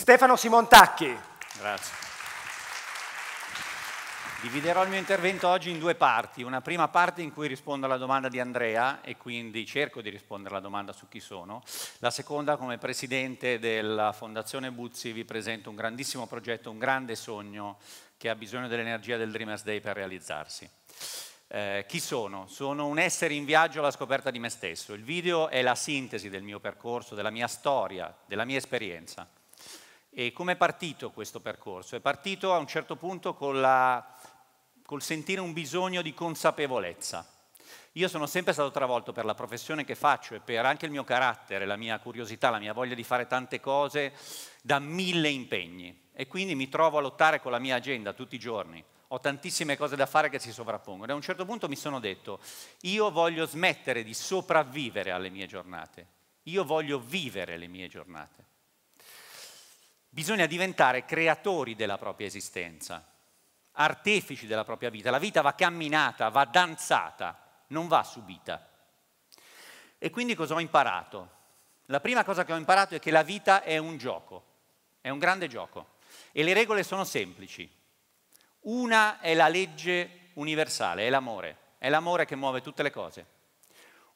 Stefano Simontacchi. Grazie. Dividerò il mio intervento oggi in due parti. Una prima parte in cui rispondo alla domanda di Andrea e quindi cerco di rispondere alla domanda su chi sono. La seconda, come presidente della Fondazione Buzzi, vi presento un grandissimo progetto, un grande sogno che ha bisogno dell'energia del Dreamers Day per realizzarsi. Eh, chi sono? Sono un essere in viaggio alla scoperta di me stesso. Il video è la sintesi del mio percorso, della mia storia, della mia esperienza. E come è partito questo percorso? È partito a un certo punto la col sentire un bisogno di consapevolezza. Io sono sempre stato travolto per la professione che faccio e per anche il mio carattere, la mia curiosità, la mia voglia di fare tante cose da mille impegni e quindi mi trovo a lottare con la mia agenda tutti i giorni. Ho tantissime cose da fare che si sovrappongono e a un certo punto mi sono detto, io voglio smettere di sopravvivere alle mie giornate, io voglio vivere le mie giornate. Bisogna diventare creatori della propria esistenza artefici della propria vita. La vita va camminata, va danzata, non va subita. E quindi cosa ho imparato? La prima cosa che ho imparato è che la vita è un gioco, è un grande gioco e le regole sono semplici. Una è la legge universale, è l'amore, è l'amore che muove tutte le cose.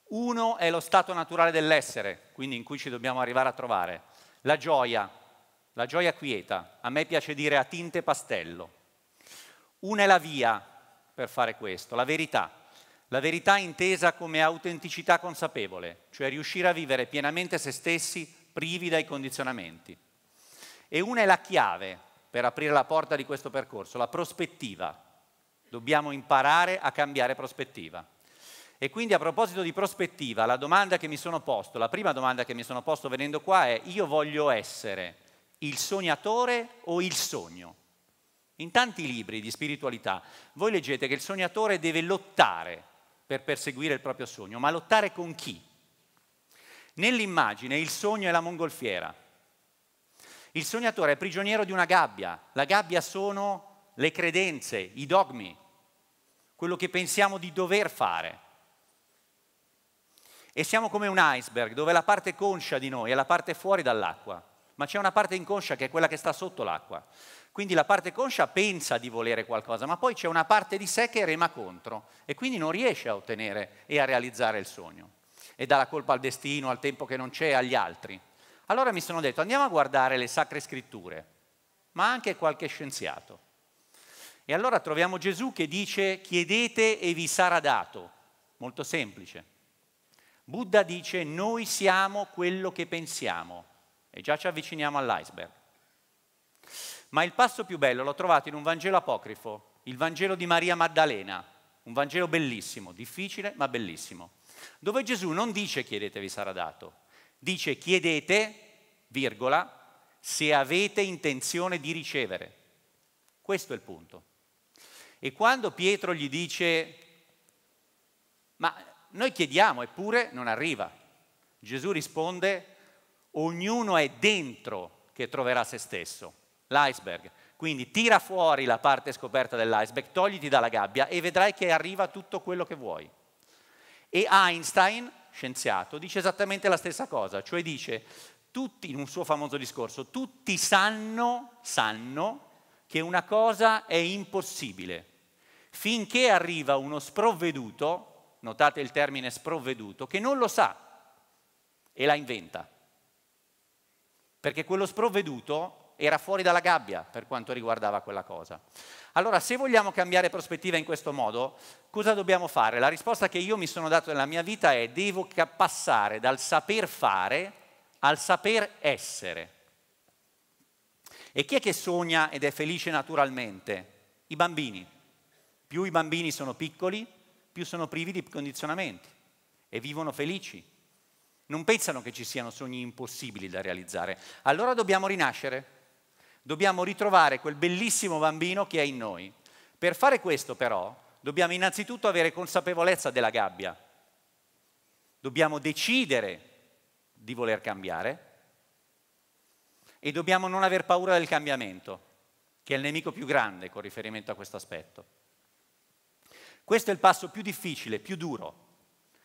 Uno è lo stato naturale dell'essere, quindi in cui ci dobbiamo arrivare a trovare. La gioia, la gioia quieta, a me piace dire a tinte pastello, una è la via per fare questo, la verità. La verità intesa come autenticità consapevole, cioè riuscire a vivere pienamente se stessi privi dai condizionamenti. E una è la chiave per aprire la porta di questo percorso, la prospettiva. Dobbiamo imparare a cambiare prospettiva. E quindi a proposito di prospettiva, la domanda che mi sono posto, la prima domanda che mi sono posto venendo qua è io voglio essere il sognatore o il sogno? In tanti libri di spiritualità voi leggete che il sognatore deve lottare per perseguire il proprio sogno, ma lottare con chi? Nell'immagine il sogno è la mongolfiera. Il sognatore è prigioniero di una gabbia. La gabbia sono le credenze, i dogmi, quello che pensiamo di dover fare. E siamo come un iceberg dove la parte conscia di noi è la parte fuori dall'acqua, ma c'è una parte inconscia che è quella che sta sotto l'acqua. Quindi la parte conscia pensa di volere qualcosa, ma poi c'è una parte di sé che rema contro e quindi non riesce a ottenere e a realizzare il sogno. E dà la colpa al destino, al tempo che non c'è, agli altri. Allora mi sono detto andiamo a guardare le sacre scritture, ma anche qualche scienziato. E allora troviamo Gesù che dice chiedete e vi sarà dato. Molto semplice. Buddha dice noi siamo quello che pensiamo e già ci avviciniamo all'iceberg. Ma il passo più bello l'ho trovato in un Vangelo apocrifo, il Vangelo di Maria Maddalena, un Vangelo bellissimo, difficile ma bellissimo, dove Gesù non dice chiedetevi sarà dato, dice chiedete, virgola, se avete intenzione di ricevere. Questo è il punto. E quando Pietro gli dice, ma noi chiediamo eppure non arriva, Gesù risponde, ognuno è dentro che troverà se stesso l'iceberg. Quindi tira fuori la parte scoperta dell'iceberg, togliti dalla gabbia e vedrai che arriva tutto quello che vuoi. E Einstein, scienziato, dice esattamente la stessa cosa, cioè dice, tutti, in un suo famoso discorso, tutti sanno, sanno che una cosa è impossibile, finché arriva uno sprovveduto, notate il termine sprovveduto, che non lo sa e la inventa. Perché quello sprovveduto era fuori dalla gabbia per quanto riguardava quella cosa. Allora, se vogliamo cambiare prospettiva in questo modo, cosa dobbiamo fare? La risposta che io mi sono dato nella mia vita è devo passare dal saper fare al saper essere. E chi è che sogna ed è felice naturalmente? I bambini. Più i bambini sono piccoli, più sono privi di condizionamenti e vivono felici. Non pensano che ci siano sogni impossibili da realizzare. Allora dobbiamo rinascere dobbiamo ritrovare quel bellissimo bambino che è in noi. Per fare questo però dobbiamo innanzitutto avere consapevolezza della gabbia, dobbiamo decidere di voler cambiare e dobbiamo non aver paura del cambiamento, che è il nemico più grande con riferimento a questo aspetto. Questo è il passo più difficile, più duro.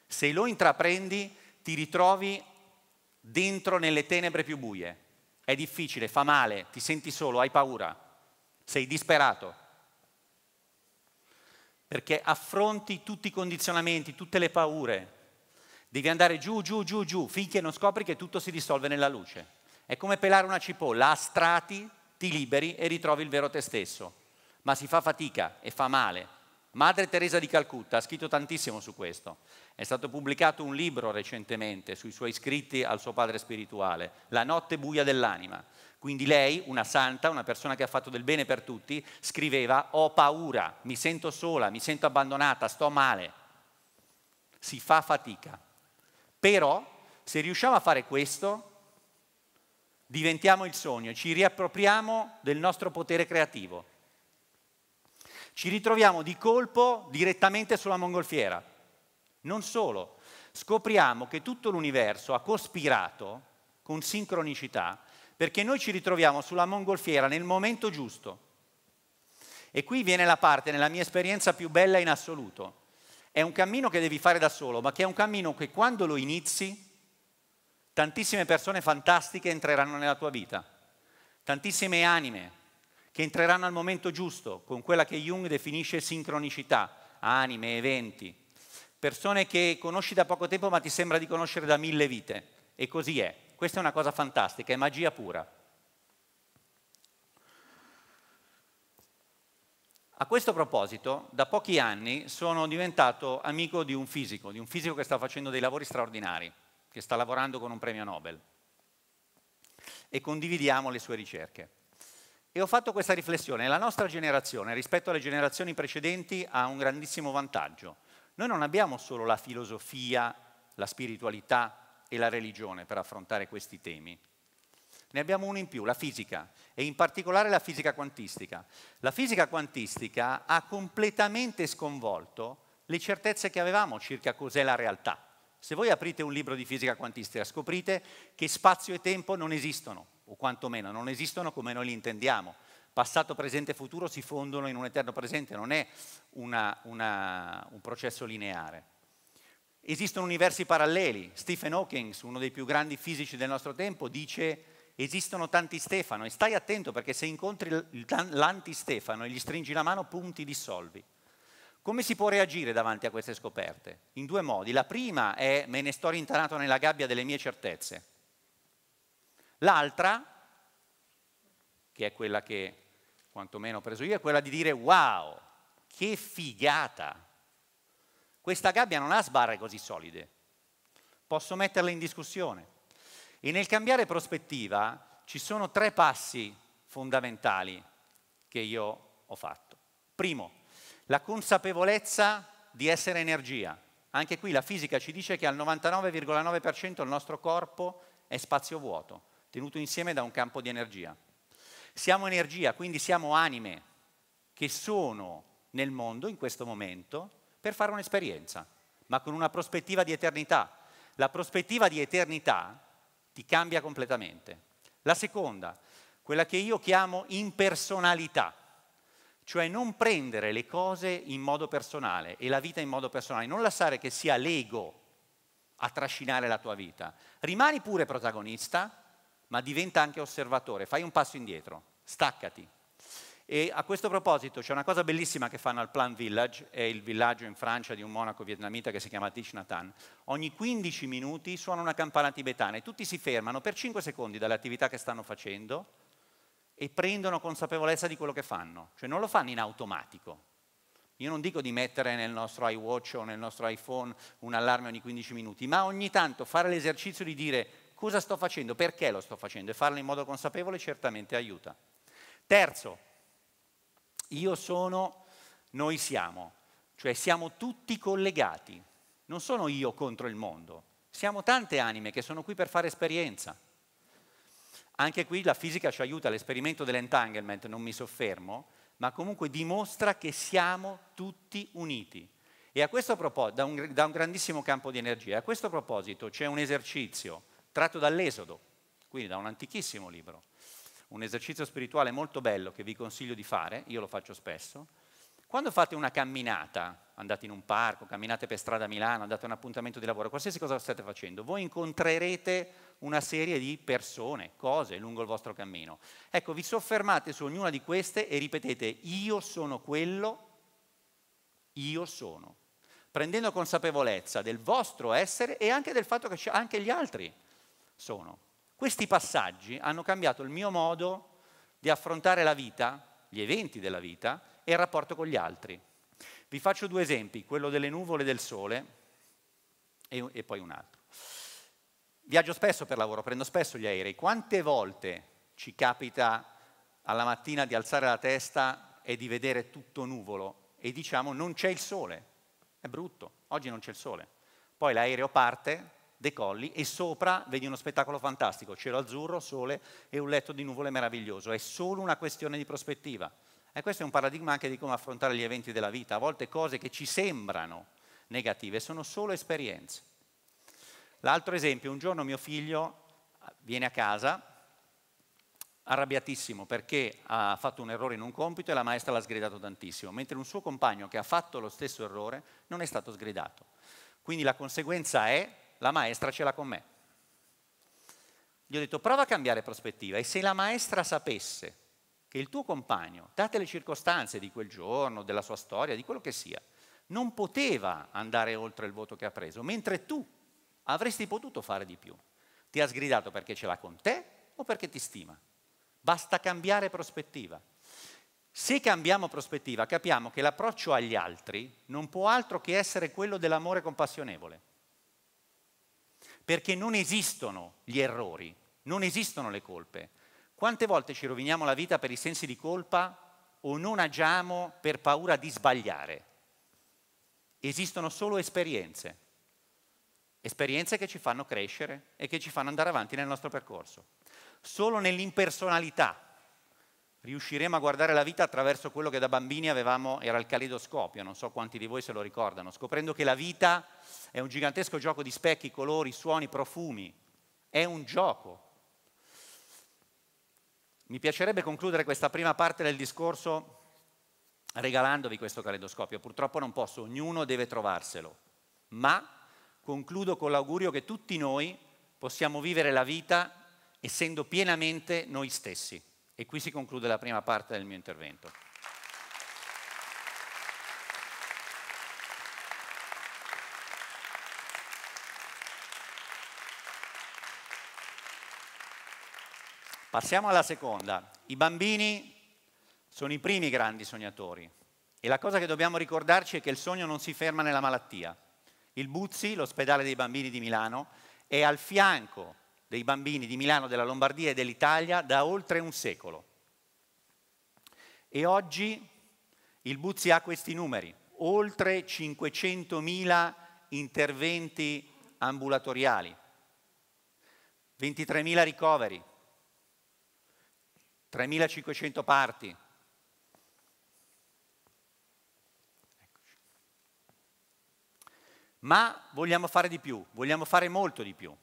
Se lo intraprendi ti ritrovi dentro nelle tenebre più buie è difficile, fa male, ti senti solo, hai paura, sei disperato, perché affronti tutti i condizionamenti, tutte le paure, devi andare giù, giù, giù, giù, finché non scopri che tutto si dissolve nella luce. È come pelare una cipolla, a strati ti liberi e ritrovi il vero te stesso, ma si fa fatica e fa male. Madre Teresa di Calcutta ha scritto tantissimo su questo. È stato pubblicato un libro recentemente sui suoi scritti al suo padre spirituale, La notte buia dell'anima. Quindi lei, una santa, una persona che ha fatto del bene per tutti, scriveva ho paura, mi sento sola, mi sento abbandonata, sto male. Si fa fatica. Però se riusciamo a fare questo, diventiamo il sogno, ci riappropriamo del nostro potere creativo. Ci ritroviamo di colpo direttamente sulla mongolfiera. Non solo, scopriamo che tutto l'universo ha cospirato con sincronicità perché noi ci ritroviamo sulla mongolfiera nel momento giusto. E qui viene la parte, nella mia esperienza, più bella in assoluto. È un cammino che devi fare da solo, ma che è un cammino che quando lo inizi, tantissime persone fantastiche entreranno nella tua vita, tantissime anime che entreranno al momento giusto, con quella che Jung definisce sincronicità, anime, eventi, persone che conosci da poco tempo ma ti sembra di conoscere da mille vite. E così è. Questa è una cosa fantastica, è magia pura. A questo proposito, da pochi anni sono diventato amico di un fisico, di un fisico che sta facendo dei lavori straordinari, che sta lavorando con un premio Nobel. E condividiamo le sue ricerche. E ho fatto questa riflessione, la nostra generazione rispetto alle generazioni precedenti ha un grandissimo vantaggio noi non abbiamo solo la filosofia, la spiritualità e la religione per affrontare questi temi. Ne abbiamo uno in più, la fisica, e in particolare la fisica quantistica. La fisica quantistica ha completamente sconvolto le certezze che avevamo circa cos'è la realtà. Se voi aprite un libro di fisica quantistica scoprite che spazio e tempo non esistono, o quantomeno non esistono come noi li intendiamo passato, presente e futuro si fondono in un eterno presente, non è una, una, un processo lineare. Esistono universi paralleli. Stephen Hawking, uno dei più grandi fisici del nostro tempo, dice esistono tanti Stefano e stai attento perché se incontri l'anti-Stefano e gli stringi la mano, pum, ti dissolvi. Come si può reagire davanti a queste scoperte? In due modi. La prima è me ne sto rintanato nella gabbia delle mie certezze. L'altra che è quella che quantomeno ho preso io, è quella di dire wow, che figata. Questa gabbia non ha sbarre così solide, posso metterla in discussione. E nel cambiare prospettiva ci sono tre passi fondamentali che io ho fatto. Primo, la consapevolezza di essere energia. Anche qui la fisica ci dice che al 99,9% il nostro corpo è spazio vuoto, tenuto insieme da un campo di energia. Siamo energia, quindi siamo anime che sono nel mondo in questo momento per fare un'esperienza, ma con una prospettiva di eternità. La prospettiva di eternità ti cambia completamente. La seconda, quella che io chiamo impersonalità, cioè non prendere le cose in modo personale e la vita in modo personale, non lasciare che sia l'ego a trascinare la tua vita. Rimani pure protagonista, ma diventa anche osservatore, fai un passo indietro staccati. E a questo proposito c'è una cosa bellissima che fanno al Plan Village, è il villaggio in Francia di un monaco vietnamita che si chiama Thich Nhat Hanh. Ogni 15 minuti suona una campana tibetana e tutti si fermano per 5 secondi dalle attività che stanno facendo e prendono consapevolezza di quello che fanno, cioè non lo fanno in automatico. Io non dico di mettere nel nostro iWatch o nel nostro iPhone un allarme ogni 15 minuti, ma ogni tanto fare l'esercizio di dire cosa sto facendo, perché lo sto facendo e farlo in modo consapevole certamente aiuta. Terzo, io sono, noi siamo, cioè siamo tutti collegati, non sono io contro il mondo, siamo tante anime che sono qui per fare esperienza. Anche qui la fisica ci aiuta, l'esperimento dell'entanglement, non mi soffermo, ma comunque dimostra che siamo tutti uniti. E a questo proposito, da un, da un grandissimo campo di energia, a questo proposito c'è un esercizio tratto dall'Esodo, quindi da un antichissimo libro, un esercizio spirituale molto bello che vi consiglio di fare, io lo faccio spesso. Quando fate una camminata, andate in un parco, camminate per strada a Milano, andate a un appuntamento di lavoro, qualsiasi cosa state facendo, voi incontrerete una serie di persone, cose lungo il vostro cammino. Ecco, vi soffermate su ognuna di queste e ripetete io sono quello, io sono, prendendo consapevolezza del vostro essere e anche del fatto che anche gli altri sono. Questi passaggi hanno cambiato il mio modo di affrontare la vita, gli eventi della vita e il rapporto con gli altri. Vi faccio due esempi, quello delle nuvole e del sole e, e poi un altro. Viaggio spesso per lavoro, prendo spesso gli aerei. Quante volte ci capita alla mattina di alzare la testa e di vedere tutto nuvolo e diciamo non c'è il sole? È brutto, oggi non c'è il sole. Poi l'aereo parte, decolli e sopra vedi uno spettacolo fantastico, cielo azzurro, sole e un letto di nuvole meraviglioso. È solo una questione di prospettiva. E questo è un paradigma anche di come affrontare gli eventi della vita. A volte cose che ci sembrano negative sono solo esperienze. L'altro esempio, un giorno mio figlio viene a casa arrabbiatissimo perché ha fatto un errore in un compito e la maestra l'ha sgridato tantissimo, mentre un suo compagno che ha fatto lo stesso errore non è stato sgridato. Quindi la conseguenza è la maestra ce l'ha con me. Gli ho detto prova a cambiare prospettiva e se la maestra sapesse che il tuo compagno, date le circostanze di quel giorno, della sua storia, di quello che sia, non poteva andare oltre il voto che ha preso, mentre tu avresti potuto fare di più. Ti ha sgridato perché ce l'ha con te o perché ti stima. Basta cambiare prospettiva. Se cambiamo prospettiva capiamo che l'approccio agli altri non può altro che essere quello dell'amore compassionevole. Perché non esistono gli errori, non esistono le colpe. Quante volte ci roviniamo la vita per i sensi di colpa o non agiamo per paura di sbagliare? Esistono solo esperienze, esperienze che ci fanno crescere e che ci fanno andare avanti nel nostro percorso. Solo nell'impersonalità riusciremo a guardare la vita attraverso quello che da bambini avevamo, era il calidoscopio, non so quanti di voi se lo ricordano, scoprendo che la vita è un gigantesco gioco di specchi, colori, suoni, profumi, è un gioco, mi piacerebbe concludere questa prima parte del discorso regalandovi questo caleidoscopio. Purtroppo non posso, ognuno deve trovarselo, ma concludo con l'augurio che tutti noi possiamo vivere la vita essendo pienamente noi stessi. E qui si conclude la prima parte del mio intervento. Passiamo alla seconda. I bambini sono i primi grandi sognatori e la cosa che dobbiamo ricordarci è che il sogno non si ferma nella malattia. Il Buzzi, l'ospedale dei bambini di Milano, è al fianco dei bambini di Milano, della Lombardia e dell'Italia da oltre un secolo. E oggi il Buzzi ha questi numeri, oltre 500.000 interventi ambulatoriali, 23.000 ricoveri, 3.500 parti. Ma vogliamo fare di più, vogliamo fare molto di più.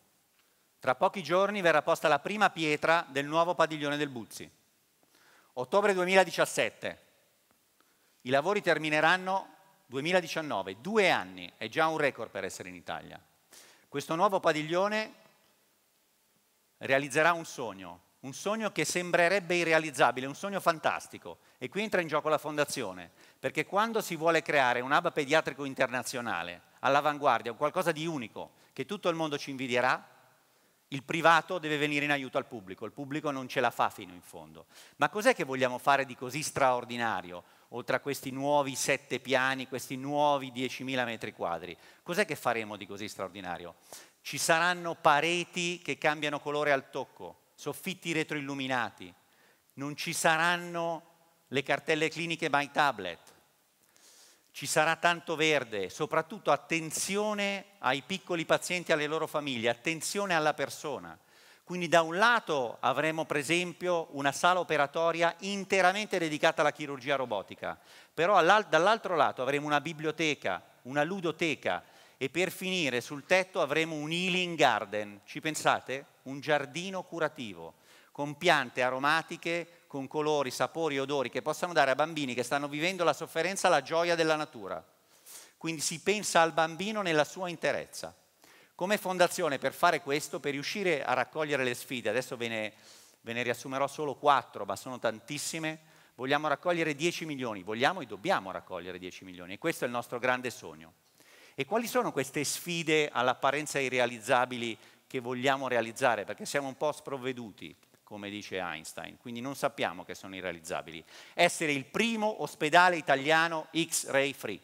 Tra pochi giorni verrà posta la prima pietra del nuovo padiglione del Buzzi. Ottobre 2017. I lavori termineranno 2019, due anni, è già un record per essere in Italia. Questo nuovo padiglione realizzerà un sogno, un sogno che sembrerebbe irrealizzabile, un sogno fantastico. E qui entra in gioco la fondazione, perché quando si vuole creare un hub pediatrico internazionale all'avanguardia, qualcosa di unico, che tutto il mondo ci invidierà, il privato deve venire in aiuto al pubblico, il pubblico non ce la fa fino in fondo. Ma cos'è che vogliamo fare di così straordinario, oltre a questi nuovi sette piani, questi nuovi 10.000 metri quadri? Cos'è che faremo di così straordinario? Ci saranno pareti che cambiano colore al tocco, soffitti retroilluminati, non ci saranno le cartelle cliniche by tablet, ci sarà tanto verde, soprattutto attenzione ai piccoli pazienti e alle loro famiglie, attenzione alla persona. Quindi da un lato avremo per esempio una sala operatoria interamente dedicata alla chirurgia robotica, però dall'altro lato avremo una biblioteca, una ludoteca e per finire sul tetto avremo un healing garden. Ci pensate? un giardino curativo, con piante aromatiche, con colori, sapori odori che possano dare a bambini che stanno vivendo la sofferenza la gioia della natura. Quindi si pensa al bambino nella sua interezza. Come fondazione per fare questo, per riuscire a raccogliere le sfide, adesso ve ne, ve ne riassumerò solo quattro, ma sono tantissime, vogliamo raccogliere 10 milioni, vogliamo e dobbiamo raccogliere 10 milioni e questo è il nostro grande sogno. E quali sono queste sfide all'apparenza irrealizzabili che vogliamo realizzare? Perché siamo un po' sprovveduti, come dice Einstein, quindi non sappiamo che sono irrealizzabili. Essere il primo ospedale italiano X-ray free.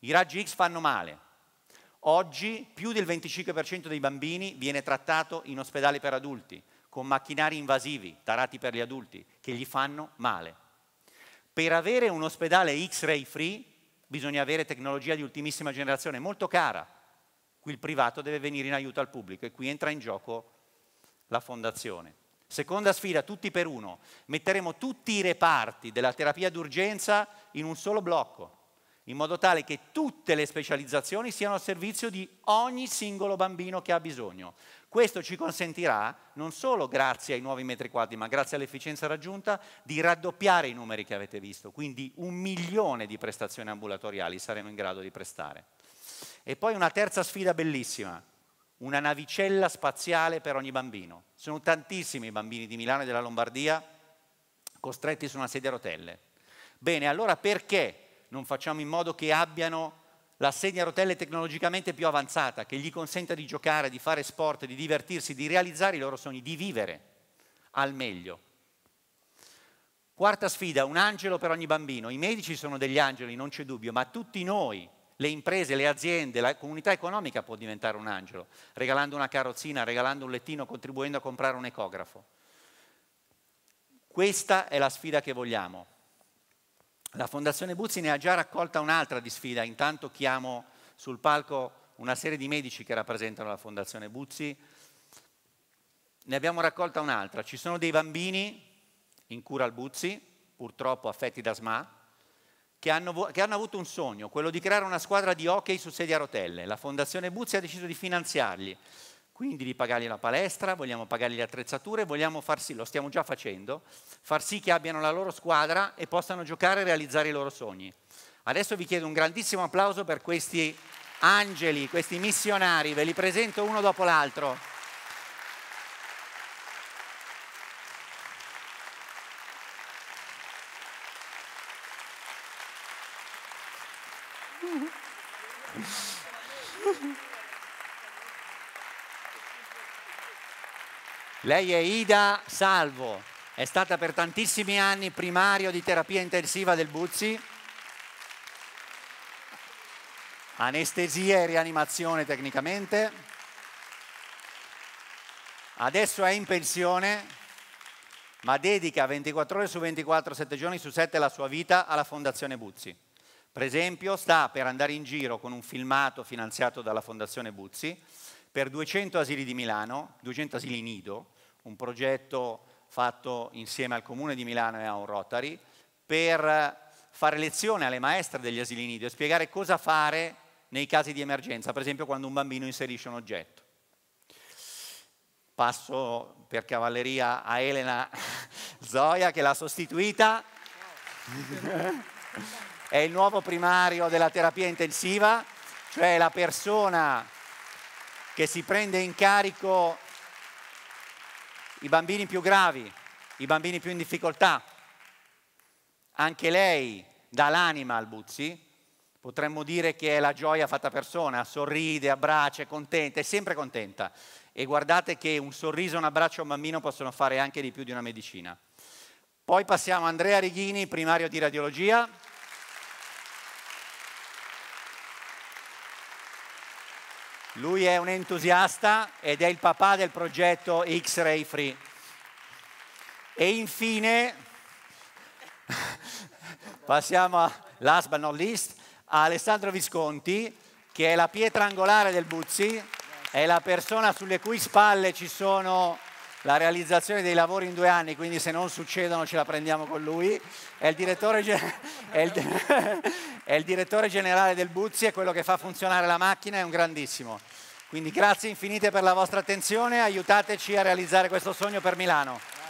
I raggi X fanno male. Oggi più del 25% dei bambini viene trattato in ospedali per adulti, con macchinari invasivi, tarati per gli adulti, che gli fanno male. Per avere un ospedale X-ray free bisogna avere tecnologia di ultimissima generazione, molto cara. Qui il privato deve venire in aiuto al pubblico e qui entra in gioco la fondazione. Seconda sfida, tutti per uno. Metteremo tutti i reparti della terapia d'urgenza in un solo blocco, in modo tale che tutte le specializzazioni siano al servizio di ogni singolo bambino che ha bisogno. Questo ci consentirà, non solo grazie ai nuovi metri quadri, ma grazie all'efficienza raggiunta, di raddoppiare i numeri che avete visto, quindi un milione di prestazioni ambulatoriali saremo in grado di prestare. E poi una terza sfida bellissima, una navicella spaziale per ogni bambino. Sono tantissimi i bambini di Milano e della Lombardia costretti su una sedia a rotelle. Bene, allora perché non facciamo in modo che abbiano la sedia a rotelle tecnologicamente più avanzata, che gli consenta di giocare, di fare sport, di divertirsi, di realizzare i loro sogni, di vivere al meglio? Quarta sfida, un angelo per ogni bambino. I medici sono degli angeli, non c'è dubbio, ma tutti noi le imprese, le aziende, la comunità economica può diventare un angelo, regalando una carrozzina, regalando un lettino, contribuendo a comprare un ecografo. Questa è la sfida che vogliamo. La Fondazione Buzzi ne ha già raccolta un'altra di sfida, intanto chiamo sul palco una serie di medici che rappresentano la Fondazione Buzzi. Ne abbiamo raccolta un'altra, ci sono dei bambini in cura al Buzzi, purtroppo affetti da SMA, che hanno, che hanno, avuto un sogno, quello di creare una squadra di hockey su sedia a rotelle. La Fondazione Buzzi ha deciso di finanziarli, quindi di pagargli la palestra, vogliamo pagargli le attrezzature, vogliamo far sì, lo stiamo già facendo, far sì che abbiano la loro squadra e possano giocare e realizzare i loro sogni. Adesso vi chiedo un grandissimo applauso per questi angeli, questi missionari, ve li presento uno dopo l'altro. Lei è Ida Salvo, è stata per tantissimi anni primario di terapia intensiva del Buzzi, anestesia e rianimazione tecnicamente. Adesso è in pensione, ma dedica 24 ore su 24, 7 giorni su 7 la sua vita alla Fondazione Buzzi. Per esempio, sta per andare in giro con un filmato finanziato dalla Fondazione Buzzi per 200 asili di Milano, 200 asili nido, un progetto fatto insieme al Comune di Milano e a un Rotary, per fare lezione alle maestre degli asili nido e spiegare cosa fare nei casi di emergenza, per esempio quando un bambino inserisce un oggetto. Passo per cavalleria a Elena Zoia che l'ha sostituita. È il nuovo primario della terapia intensiva, cioè la persona che si prende in carico i bambini più gravi, i bambini più in difficoltà. Anche lei dà l'anima al Buzzi, potremmo dire che è la gioia fatta persona, sorride, abbraccia, è contenta, è sempre contenta. E guardate che un sorriso, un abbraccio a un bambino possono fare anche di più di una medicina. Poi passiamo a Andrea Righini, primario di radiologia. Lui è un entusiasta ed è il papà del progetto X-Ray Free. E infine, passiamo a, last but not least, a Alessandro Visconti, che è la pietra angolare del Buzzi, è la persona sulle cui spalle ci sono la realizzazione dei lavori in due anni, quindi se non succedono ce la prendiamo con lui. È il direttore, è il, è il direttore generale del Buzzi, è quello che fa funzionare la macchina, è un grandissimo. Quindi grazie infinite per la vostra attenzione, aiutateci a realizzare questo sogno per Milano.